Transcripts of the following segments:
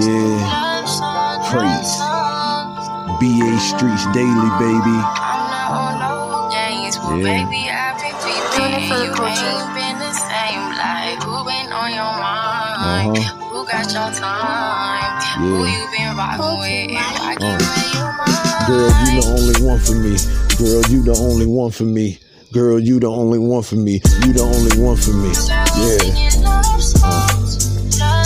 Yeah. Praise. BA Streets Daily, baby. Yeah. Baby, I've been peeping. You ain't been the same. Like, who been on your mind? Uh-huh. Who got your time? Who you been rocking with? Uh. keep in your mind? Girl, you the only one for me. Girl, you the only one for me. Girl, you the only one for me. You the only one for me. Yeah. Uh,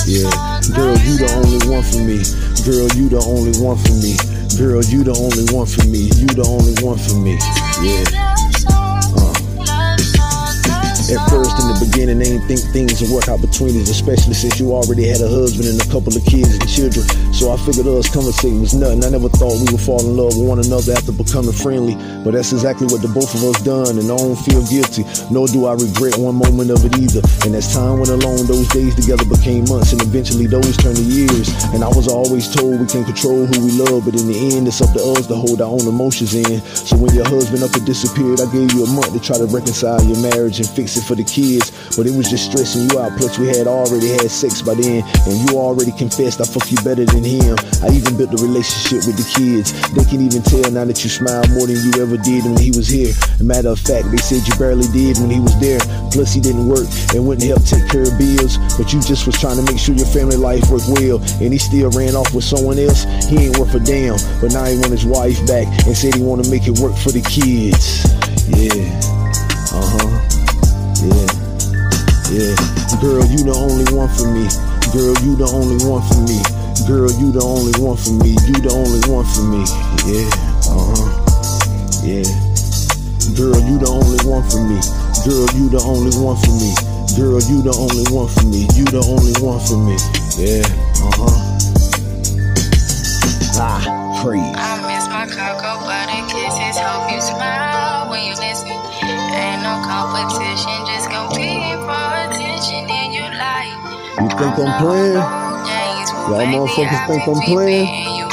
Yeah. Girl, you the only one for me. Girl, you the only one for me. Girl, you the only one for me. You the only one for me. Yeah. Uh. At first, beginning, they think things would work out between us, especially since you already had a husband and a couple of kids and children. So I figured us conversating was nothing. I never thought we would fall in love with one another after becoming friendly. But that's exactly what the both of us done, and I don't feel guilty. Nor do I regret one moment of it either. And as time went along, those days together became months, and eventually those turned to years. And I was always told we can control who we love, but in the end, it's up to us to hold our own emotions in. So when your husband up and disappeared, I gave you a month to try to reconcile your marriage and fix it for the kids. But it was just stressing you out. Plus, we had already had sex by then, and you already confessed I fuck you better than him. I even built a relationship with the kids. They can even tell now that you smile more than you ever did when he was here. Matter of fact, they said you barely did when he was there. Plus, he didn't work and wouldn't help take care of bills. But you just was trying to make sure your family life worked well. And he still ran off with someone else. He ain't worth a damn. But now he want his wife back and said he want to make it work for the kids. Yeah. Uh huh. Yeah. Yeah. Girl, you the only one for me. Girl, you the only one for me. Girl, you the only one for me. You the only one for me. Yeah. Uh huh. Yeah. Girl, you the only one for me. Girl, you the only one for me. Girl, you the only one for me. You the only one for me. Yeah. Uh huh. Ah, praise. I miss my cocoa you think I'm playing? Y'all motherfuckers think I'm playing?